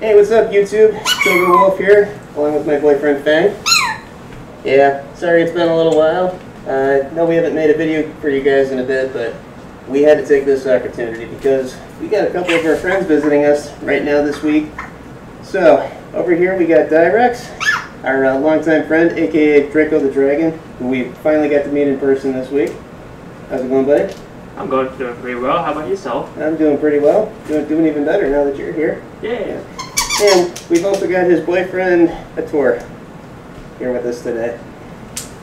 Hey, what's up, YouTube? Silver Wolf here, along with my boyfriend Fang. Yeah, sorry it's been a little while. Uh, know we haven't made a video for you guys in a bit, but we had to take this opportunity because we got a couple of our friends visiting us right now this week. So, over here we got Direx, our uh, longtime friend, aka Drako the Dragon, who we finally got to meet in person this week. How's it going, buddy? I'm going doing pretty well. How about yourself? I'm doing pretty well. Doing, doing even better now that you're here. Yeah. And we've also got his boyfriend, Ator, here with us today.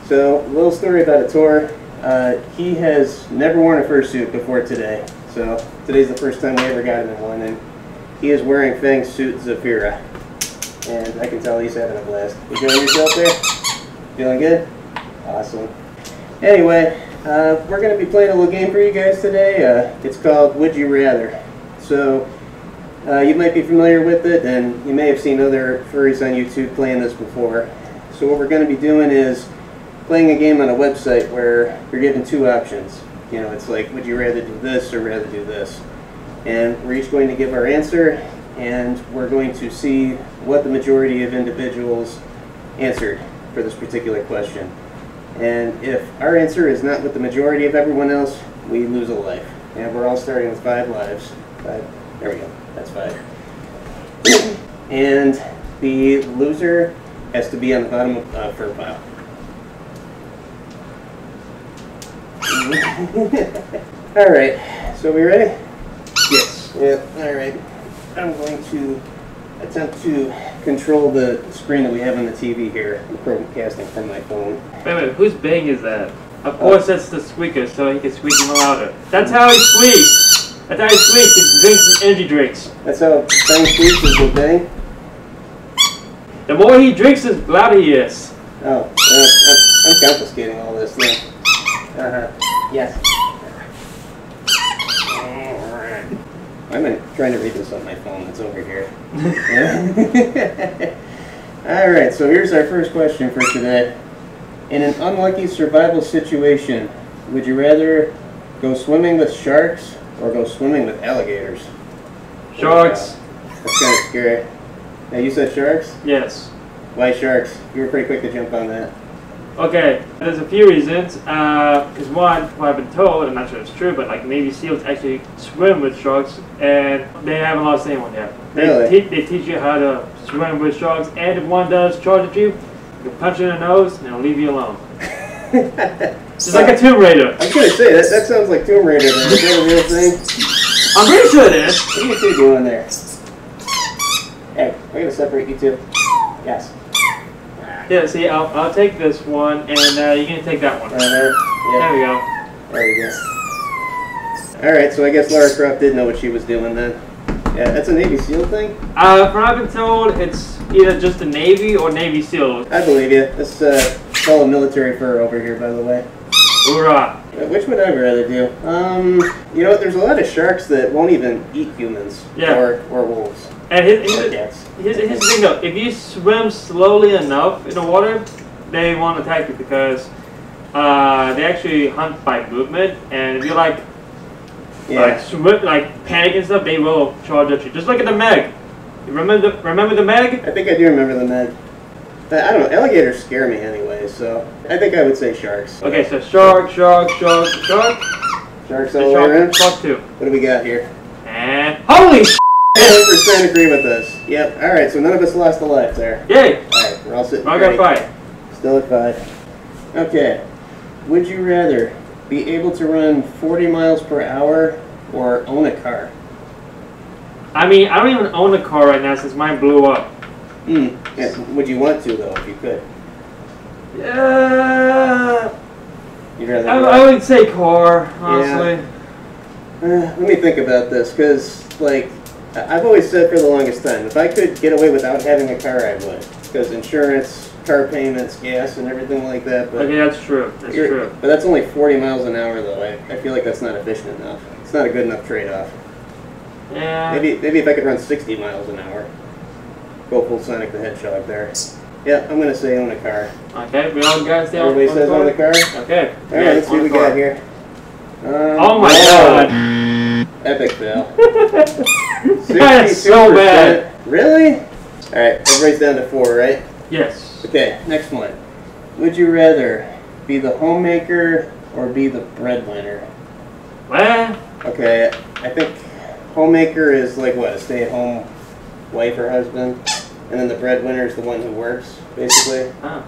So, a little story about Ator. Uh, he has never worn a fursuit before today. So, today's the first time we ever got him in one. And he is wearing Fang's suit Zaphira. And I can tell he's having a blast. You yourself there? Feeling good? Awesome. Anyway, uh, we're going to be playing a little game for you guys today. Uh, it's called Would You Rather. So, uh, you might be familiar with it, and you may have seen other furries on YouTube playing this before. So what we're going to be doing is playing a game on a website where you're given two options. You know, it's like, would you rather do this or rather do this? And we're each going to give our answer, and we're going to see what the majority of individuals answered for this particular question. And if our answer is not with the majority of everyone else, we lose a life. And we're all starting with five lives. Five. There we go. That's five. and the loser has to be on the bottom of uh, fur pile. all right. So we ready? Yes. Yeah. All right. I'm going to attempt to control the screen that we have on the TV here. I'm broadcasting from my phone. Wait, wait, whose bang is that? Of course, that's the squeaker, so he can squeak even louder. That's how he squeaks! That's how he squeaks. He drinks energy drinks. That's how Bang speaks is with Bang. The more he drinks, the louder he is. Oh, uh, I'm, I'm confiscating all this then. Uh-huh. Yes. I'm trying to read this on my phone that's over here. Alright, so here's our first question for today. In an unlucky survival situation, would you rather go swimming with sharks or go swimming with alligators? Sharks. That's kind of scary. Now you said sharks? Yes. Why sharks? You were pretty quick to jump on that. Okay, there's a few reasons. Uh, because one, what I've been told, I'm not sure it's true, but like Navy SEALs actually swim with sharks, and they have a lot of say on that. They, Really? te- they teach you how to swim with sharks, and if one does charge at you, you can punch it in the nose, and it'll leave you alone. It's like a Tomb Raider. I was gonna say that that sounds like Tomb Raider. Man. Is that a real thing? I'm pretty sure it is. What are you two doing there? Hey, we're gonna separate you two. Yes. Yeah, see, I'll, I'll take this one, and uh, you can take that one. Uh, there. There we go. There we go. All right. So I guess Lara Croft did know what she was doing then. Yeah, that's a Navy SEAL thing. Uh, from what I've been told, it's either just a Navy or Navy SEAL. I believe you. This uh, all military fur over here, by the way. Hoorah. Which would I rather do? Um, you know? There's a lot of sharks that won't even eat humans Yeah. or or wolves And his, his, here's the thing though, if you swim slowly enough in the water, they won't attack you because uh, they actually hunt by movement, and if you like like Yeah. swim like panic and stuff, they will charge at you. Just look at the Meg. Remember the remember the Meg? I think I do remember the Meg. I don't know. Alligators scare me anyway, so I think I would say sharks. Okay, so shark, shark, shark, shark, Sharks all the way shark, around. shark two, What do we got here? and holy sh! 100% agree with us. Yep. All right. So none of us lost a life there. Yay! All right. We're all sitting. I got five. Still at five. Okay. Would you rather be able to run 40 miles per hour or own a car? I mean, I don't even own a car right now since mine blew up. Hmm. Yeah, would you want to though, if you could? Yeah, You'd rather. I, I would say car, honestly. Uh, let me think about this, because, like, I've always said for the longest time, if I could get away without having a car, I would. Because insurance, car payments, gas, and everything like that. But, Okay, that's true. That's true. but that's only 40 miles an hour, though. I, I feel like that's not efficient enough. It's not a good enough trade-off. Yeah. Maybe maybe if I could run 60 miles an hour. Go full Sonic the Hedgehog there. Yeah, I'm going to say on a car. Okay, we all got down. Everybody says on the car? Okay. All right, let's see what we got here. Um, Oh my whoa, god. Epic fail. That's so bad. Really? Alright, everybody's down to four, right? Yes. Okay, next one. Would you rather be the homemaker or be the breadwinner? Well, Okay, I think homemaker is like what, a stay at home wife or husband? And then the breadwinner is the one who works, basically? huh.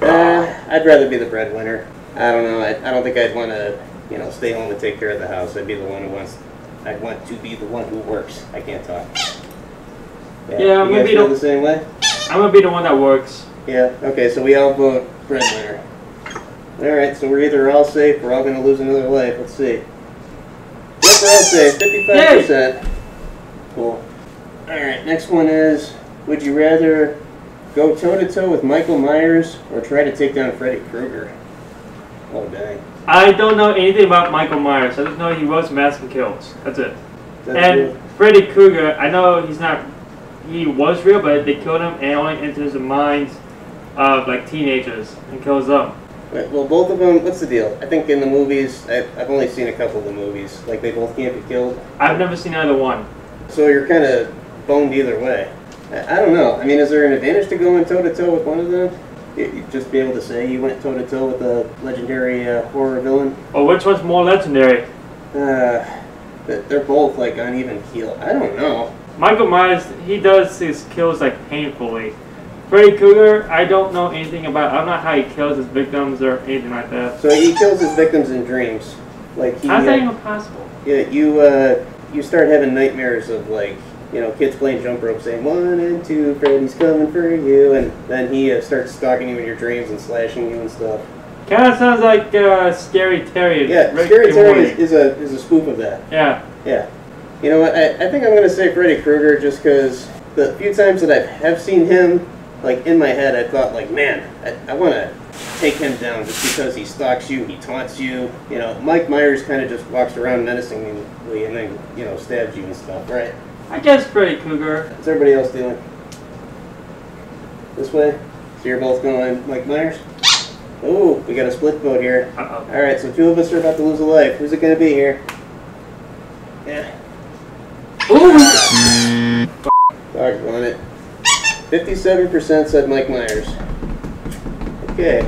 Uh, I'd rather be the breadwinner. I don't know. I, I don't think I'd want to, you know, stay home and take care of the house. I'd be the one who wants. I'd want to be the one who works. I can't talk. Yeah, you maybe guys feel don't- the same way. I'm gonna be the one that works. Yeah. Okay. So we all vote breadwinner. All right. So we're either all safe. We're all going to lose another life. Let's see. We're all safe. Fifty-five percent. Cool. All right. Next one is: Would you rather go toe to toe with Michael Myers or try to take down Freddy Krueger? Oh dang. I don't know anything about Michael Myers. I just know he roasts masks and kills. That's it. That's and. Freddy Krueger, I know he's not. He was real, but they killed him and only enters the minds of like teenagers and kills them. Right, well, both of them. What's the deal? I think in the movies, I, I've only seen a couple of the movies. Like they both can't be killed, I've never seen either one. so you're kind of boned either way. I, I don't know. I mean, is there an advantage to going toe to toe with one of them? You, you just be able to say you went toe to toe with a legendary uh, horror villain. Or which one's more legendary? Uh, they're both like uneven keel. I don't know. Michael Myers, he does his kills like painfully. Freddy Krueger, I don't know anything about. I don't know how he kills his victims or anything like that. So he kills his victims in dreams. Like he, How's that uh, even possible? yeah, you uh, you start having nightmares of like you know kids playing jump rope saying one and two, Freddy's coming for you, and then he uh, starts stalking you in your dreams and slashing you and stuff. Kind of sounds like uh, Scary Terry. Yeah, Rick Scary Terry is, is a is a spoof of that. Yeah. Yeah. You know what? I, I think I'm gonna say Freddy Krueger just because the few times that I have seen him, like in my head, I thought like, man, I, I want to take him down just because he stalks you, he taunts you. You know, Mike Myers kind of just walks around menacingly and then you know stabs you and stuff, right? I guess Freddy Krueger. What's everybody else doing? This way. So you're both going Mike Myers. Oh, we got a split vote here. Uh-oh. All right, so two of us are about to lose a life. Who's it gonna be here? Yeah. Ooh! Doggone it. 57% said Mike Myers. Okay.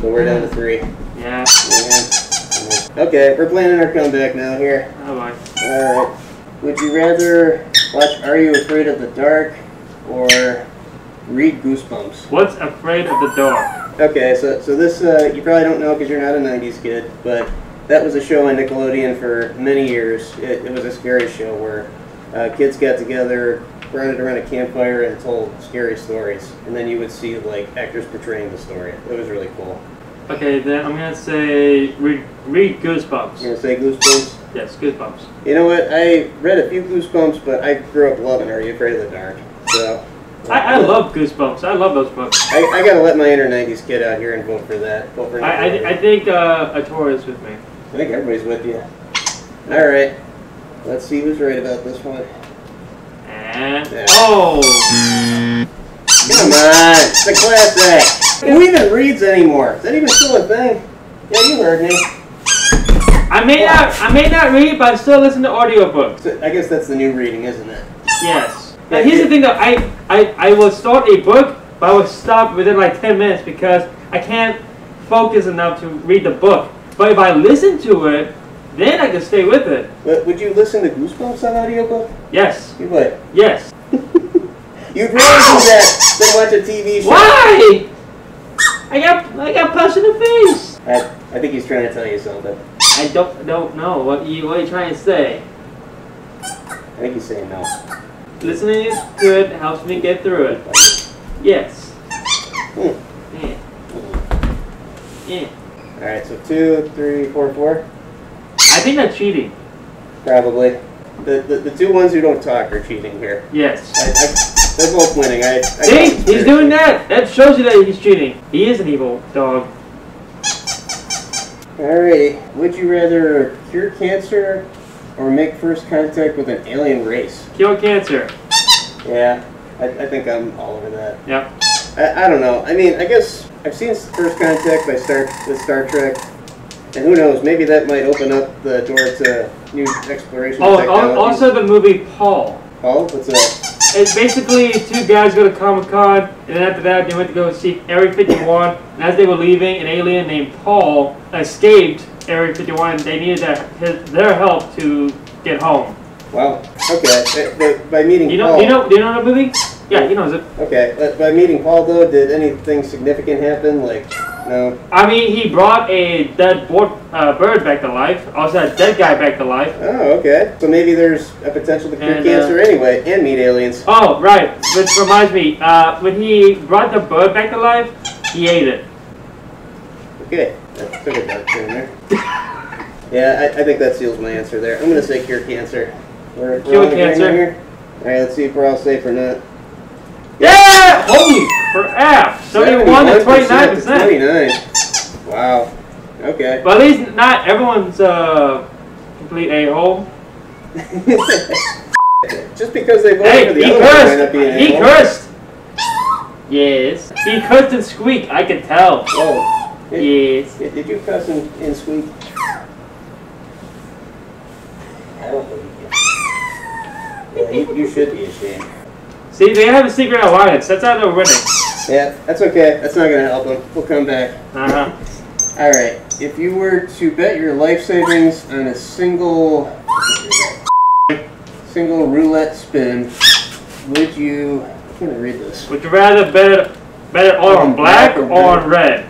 So we're down to three. Yeah. Yeah. Okay, we're planning our comeback now here. Oh boy. Alright. Would you rather watch Are You Afraid of the Dark or read Goosebumps? What's afraid of the dark? Okay, so so this uh, you probably don't know because you're not a '90s kid, but that was a show on Nickelodeon for many years. It, it was a scary show where uh, kids got together, surrounded around a campfire, and told scary stories, and then you would see like actors portraying the story. It was really cool. Okay, then I'm gonna say read, read Goosebumps. You're gonna say Goosebumps? Yes, Goosebumps. You know what? I read a few Goosebumps, but I grew up loving Are You Afraid of the Dark? So I, I love Goosebumps. I love those books. I, I gotta let my inner '90s kid out here and vote for that. Vote for I. I, I think uh, Ator is with me. I think everybody's with you. All right. Let's see who's right about this one. And Yeah. oh, Come on, it's a classic. Who even reads anymore? Is that even still a thing? Yeah, you heard me. I may not I may not read, but I still listen to audiobooks. So I guess that's the new reading, isn't it? Yes. Now here's the thing though, I, I, I will start a book, but I will stop within like 10 minutes because I can't focus enough to read the book. But if I listen to it, then I can stay with it. But would you listen to Goosebumps on audiobook? Yes. You would. Yes. You'd rather do that than watch a TV show. Why? I got I got punched in the face. I, I think he's trying to tell you something. I don't don't know what you what are you trying to say. I think he's saying no. Listening is good, helps me get through it. Yes. Hmm. Yeah. Yeah. All right, so two, three, four, four. I think that's cheating. Probably. The, the, the two ones who don't talk are cheating here. Yes. I, I, they're both winning. I, I See, he's doing that. That shows you that he's cheating. He is an evil dog. Alrighty. Would you rather cure cancer or make first contact with an alien race? Cure cancer. Yeah, I, I think I'm all over that. Yep. I, I don't know. I mean, I guess I've seen First Contact by Star with Star Trek, and who knows? Maybe that might open up the door to new exploration Oh, also the movie Paul. Paul, what's that? It's basically two guys go to Comic Con, and then after that they went to go see Area 51. And as they were leaving, an alien named Paul escaped Area 51. And they needed their, his, their help to get home. Wow. Okay. By, meeting You know, Paul. you know, do you know the movie? Yeah, he knows it. Okay. uh, By meeting Paul, though, did anything significant happen? Like, no. I mean, he brought a dead board, uh, bird back to life. Also, a dead guy back to life. Oh, okay. So maybe there's a potential to cure And, uh, cancer anyway, and meet aliens. Oh, right. Which reminds me, uh, when he brought the bird back to life, he ate it. Okay. That took a dark turn there. Yeah, I, I think that seals my answer there. I'm gonna say cure cancer. We're, we're Cure all in cancer. Here? All right. Let's see if we're all safe or not. Yeah! Holy crap! 71 to 29 to 29. Wow. Okay. But at least not everyone's uh, complete a-hole. Just because they voted Hey, for the he other one might not be cursed! an He a-hole. cursed! Yes. He cursed and squeak, I can tell. Oh. Did, Yes. did did you cuss and, and squeak? I don't believe you. Yeah, you, you should be ashamed. See, they have a secret alliance. That's how they're winning. Yeah, that's okay. That's not gonna help them. We'll come back. Uh-huh. All right. If you were to bet your life savings on a single single roulette spin, would you? I'm gonna read this. Would you rather bet it, bet it all on black or on red?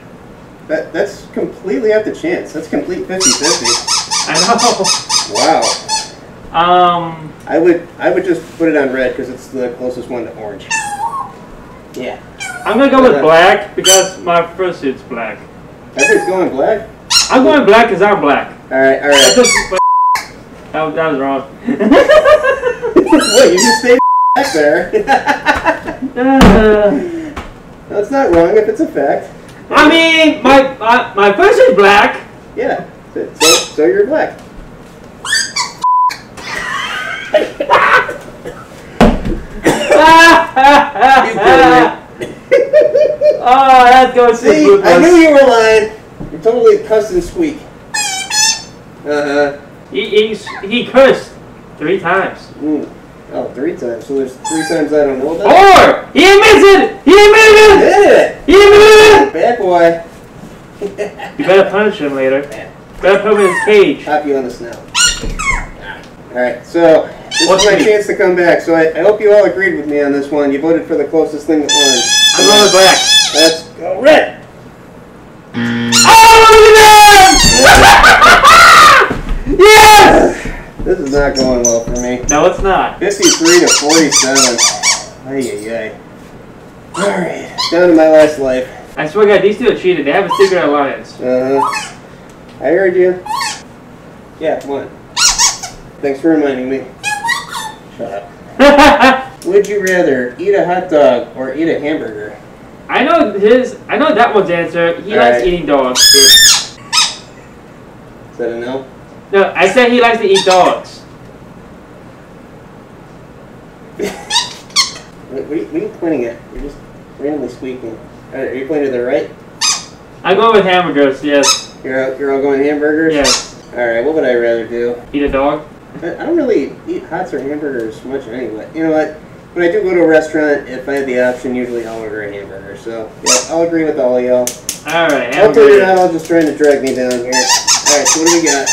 That that's completely up to chance. That's complete 50-50. I Wow. Know. Um, I would I would just put it on red because it's the closest one to orange. Yeah. I'm gonna go with black because my first suit's black. Everybody's going black. I'm going black because I'm black. All right. All That's right. just- that, was- that was wrong. Wait, you just stayed back there. Uh, That's not wrong if it's a fact. I mean, my, my, my first is black. Yeah. So so, so you're black. oh, that's going to See, I knew you were lying. You're totally cuss and squeak. Uh huh. He, he's, he cursed three times. Mm. Oh, three times. So there's three times I don't know about. Or he admits it. He admitted it. It? He admitted Bad boy. You better punish him later. Better put him in his cage. Pop you on the snout. Alright, so this What's is my chance to come back. So I, I hope you all agreed with me on this one. You voted for the closest thing that won. I'm going black. Let's go red! Oh, look at yes! This is not going well for me. No, it's not. 53 to 47. Ay, ay, ay. Alright, down to my last life. I swear to God, these two are cheated. They have a secret alliance. Uh huh. I heard you. Yeah, one. Thanks for reminding me. Would you rather eat a hot dog or eat a hamburger? I know his. I know that one's answer. He likes Alright. eating dogs. Is that a no? No, I said he likes to eat dogs. What, what, are you, what are you pointing at? You're just randomly squeaking. Are, are you pointing to the right? I'm going with hamburgers. Yes. You're, all- you're all going hamburgers? Yes. Alright, what would I rather do? Eat a dog. I, I don't really eat hots or hamburgers much anyway. You know what? When I do go to a restaurant, if I have the option, usually I'll order a hamburger. So, yeah, I'll agree with all of y'all. All right. I'll figure it Hamburger. out, all just trying to drag me down here. Alright, so what do we got?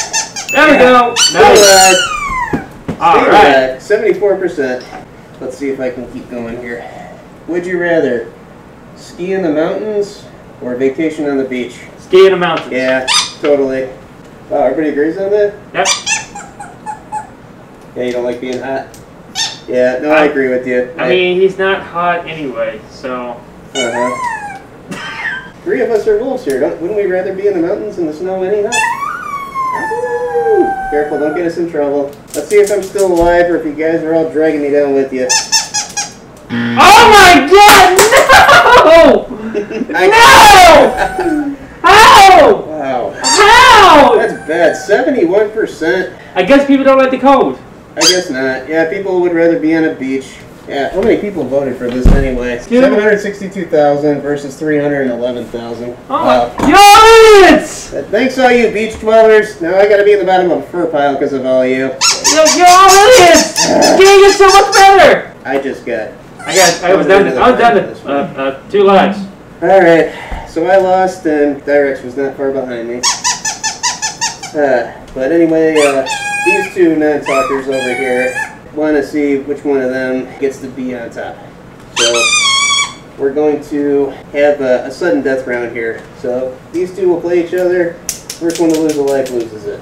There we go. Nice. All right. Seventy-four percent. Let's see if I can keep going here. Would you rather ski in the mountains or vacation on the beach? Ski in the mountains. Yeah, totally. Wow, everybody agrees on that? Yep. Yeah, you don't like being hot? Yeah, no, I agree with you. I mean, he's not hot anyway, so. uh-huh. Three of us are wolves here. Don't, wouldn't we rather be in the mountains in the snow anyhow? Ooh, Careful, don't get us in trouble. Let's see if I'm still alive or if you guys are all dragging me down with you. Oh my God! No! No! How? Wow. How? That's bad. 71%. I guess people don't like the cold. I guess not. Yeah, people would rather be on a beach. Yeah, how many people voted for this anyway? Excuse 762,000 versus 311,000. Oh Wow. my, you're idiots! Uh, Thanks all you beach dwellers. Now I gotta be in the bottom of a fur pile because of all you. You're, you're all idiots! Getting it so much better! I just got. I got, I was down to, I was down to, uh, uh, two lives. Alright, so I lost and Direx was not far behind me. Uh, but anyway, uh, these two non-talkers over here want to see which one of them gets to be on top. So we're going to have a, a sudden death round here. So these two will play each other. First one to lose a life loses it.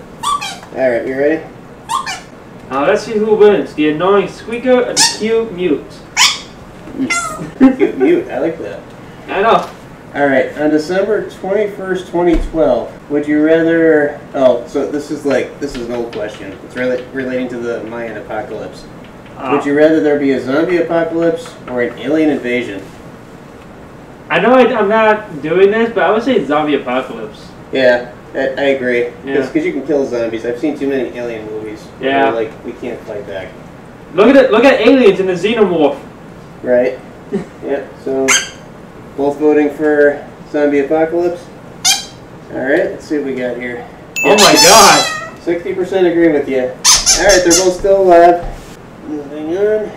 Alright, you ready? Now let's see who wins, the annoying squeaker or the cute mute. Cute mute, I like that. I know. Alright, on December 21st, 2012, would you rather. Oh, so this is like, this is an old question. It's rela- relating to the Mayan apocalypse. Uh, Would you rather there be a zombie apocalypse or an alien invasion? I know I, I'm not doing this, but I would say zombie apocalypse. Yeah, I, I agree. Yeah. Because you can kill zombies. I've seen too many alien movies. where, Yeah. like, we can't fight back. Look at it. Look at aliens in the xenomorph. Right? yeah, so both voting for zombie apocalypse? Alright, let's see what we got here. Oh my god. 60% agree with you. Alright, they're both still alive. Moving on.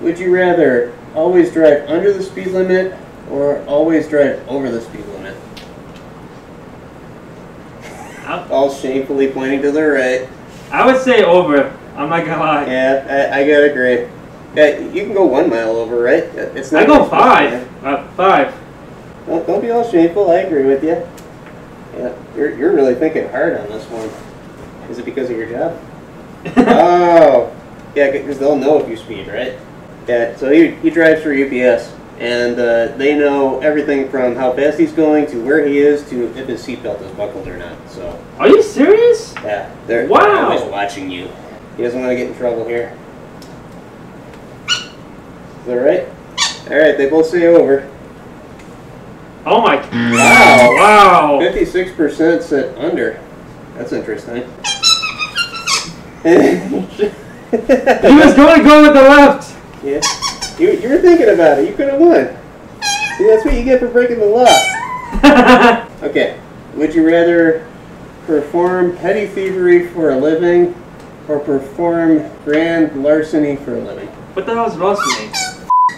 Would you rather always drive under the speed limit or always drive over the speed limit? I, All shamefully pointing to the right. I would say over. I'm not gonna lie. Yeah, I, I gotta agree. Yeah, you can go one mile over, right? It's not I go five. Uh, five. Don't, don't be all shameful. I agree with you. Yeah, you're, you're really thinking hard on this one. Is it because of your job? oh, yeah, because they'll know if you speed, right? Yeah, so he, he drives for UPS, and uh, they know everything from how fast he's going to where he is to if his seatbelt is buckled or not. So, Are you serious? yeah, they're, Wow. always watching you. He doesn't want to get in trouble here. Is that right? All right, they both say over. Oh my. Wow. Wow. 56% said under. That's interesting. He was going to go with the left. yeah. You, you were thinking about it. You could have won. See, that's what you get for breaking the law. Okay. Would you rather perform petty thievery for a living or perform grand larceny for a living? what the hell's larceny?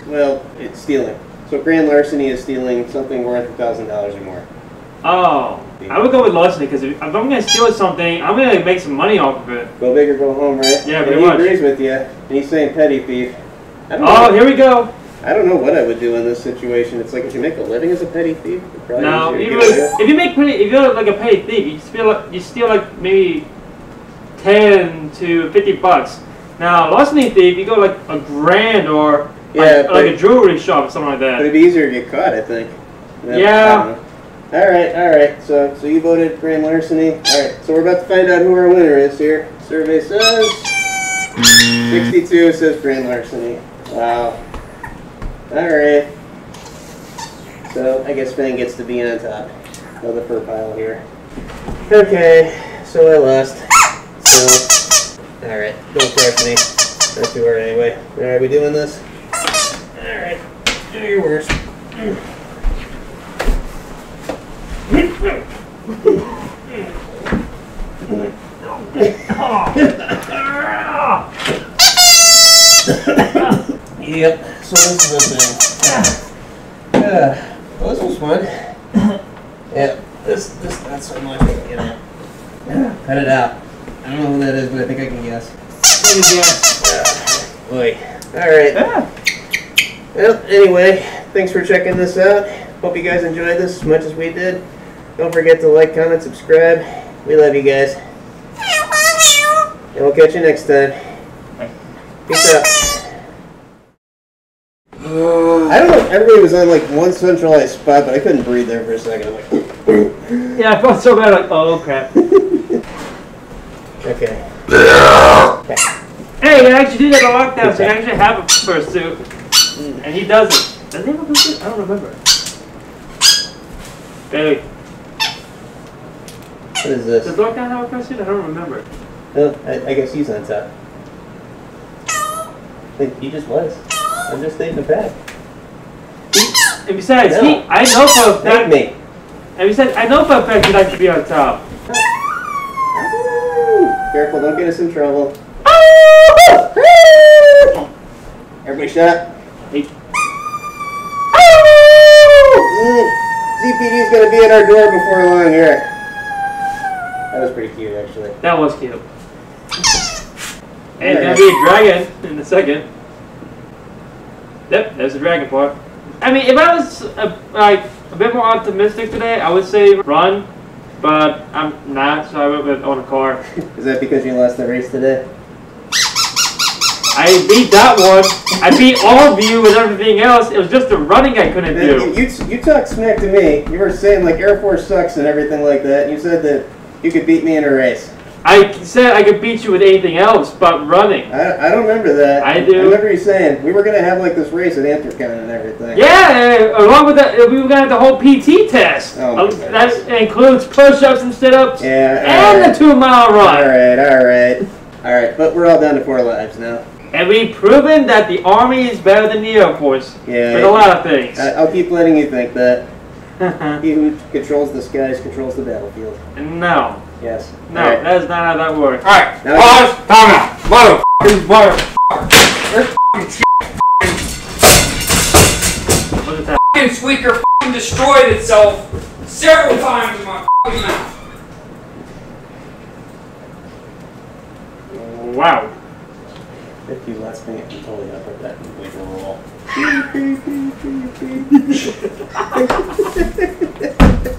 Well, it's stealing. So grand larceny is stealing something worth $1,000 or more. Oh, I would go with larceny because if, if I'm gonna steal something, I'm gonna make some money off of it. Go big or go home, right? Yeah, and pretty he much. agrees with you. And he's saying petty thief. Oh, know. here we go. I don't know what I would do in this situation. It's like if you make a living as a petty thief, no. probably if you, if you make pretty, if you're like a petty thief, you steal like you steal like maybe ten to fifty bucks. Now, larceny thief, you go like a grand or Yeah, like, like a jewelry shop or something like But that. it'd be easier to get caught, I think. Yeah. All right, all right. So, so you voted grand larceny. All right. So we're about to find out who our winner is here. Survey says 62 says grand larceny. Wow. All right. So I guess Finn gets to be on top of the fur pile here. Okay. So I lost. So, all right. Don't crush me. Not too hard anyway. All right. We doing this? Do your worst. Yep. So this is the thing. Yeah. Well, this was fun. Yeah. This this not so much. You know. Cut it out. I don't know who that is, but I think I can guess. Let me guess. Boy. All right. Yeah. Well, anyway, thanks for checking this out. Hope you guys enjoyed this as much as we did. Don't forget to like, comment, subscribe. We love you guys. And we'll catch you next time. Peace out. Uh, I don't know if everybody was on like one centralized spot, but I couldn't breathe there for a second. I'm like, Yeah, I felt so bad. Like, oh crap. okay. Hey, you can actually do that in lockdown. So you actually have a fursuit, Mm. and he doesn't. Does he have a fursuit? I don't remember. Bailey, What is this? does lockdown have a fursuit? I don't remember. Oh, I, I guess he's on top. Hey, He just was. I'm just stating the fact. And besides, No. he, I know for a fact. me. And besides, I know for a fact he likes to be on top. Careful, don't get us in trouble. Everybody shut up. Hey. ZPD's gonna be at our door before long here. That was pretty cute, actually. That was cute. And it's gonna be a dragon in a second. Yep, there's the dragon part. I mean, if I was uh, like a bit more optimistic today, I would say run, but I'm not, so I went with on a car. Is that because you lost the race today? I beat that one. I beat all of you with everything else. It was just the running I couldn't do. you, you, you talked smack to me. You were saying like Air Force sucks and everything like that. You said that you could beat me in a race. I said I could beat you with anything else but running. I, I don't remember that. I do. I remember you saying we were gonna have like this race at Anthrocon and everything. Yeah, along with that, we were gonna have the whole PT test. Oh my Uh, that includes push-ups and sit-ups Yeah. and alright. the two-mile run. All right, all right, all right. But we're all down to four lives now. And we've proven that the Army is better than the Air Force Yeah. with a lot of things. I, I'll keep letting you think that. He who controls the skies controls the battlefield. no, Yes. no, All right. that's not how that works. Alright, Now- pause, time out. Motherfuckers, motherfucker. There's fucking shit. What is that? Fucking squeaker fucking destroyed itself several times in my fucking mouth. Wow. If you lets me, I can totally up with that wiggle roll.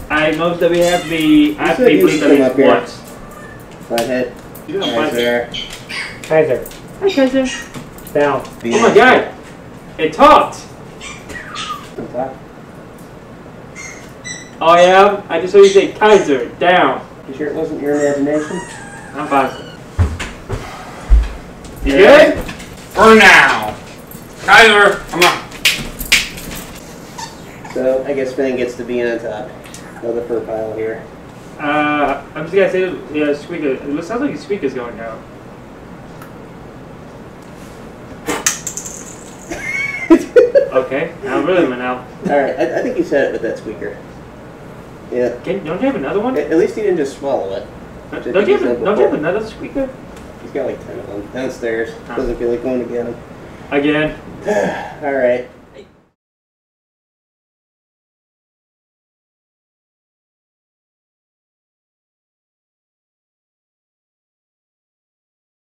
I know that we have the. I have to said be you bleeped should at up least here. once. Flathead. You don't Eyes find it. there. Kaiser, Hi, Kaiser. down. The Oh my god. It talked. On top. Oh yeah? I just heard you say Kaiser, down. You sure it wasn't your imagination? I'm positive. You Yeah. good? For now. Kyler, come on. So I guess Finn gets to be on top of the fur pile here. Uh, I'm just gonna say, yeah, Squeaker. It sounds like your Squeaker's going down. Okay, now really went out. All right, I, I think you said it with that squeaker. Yeah. Can, don't you have another one? At, at least he didn't just swallow it. Don't don't you have, don't you have another Squeaker? He's got like ten of them downstairs. Doesn't feel like going to get them. Again. All right.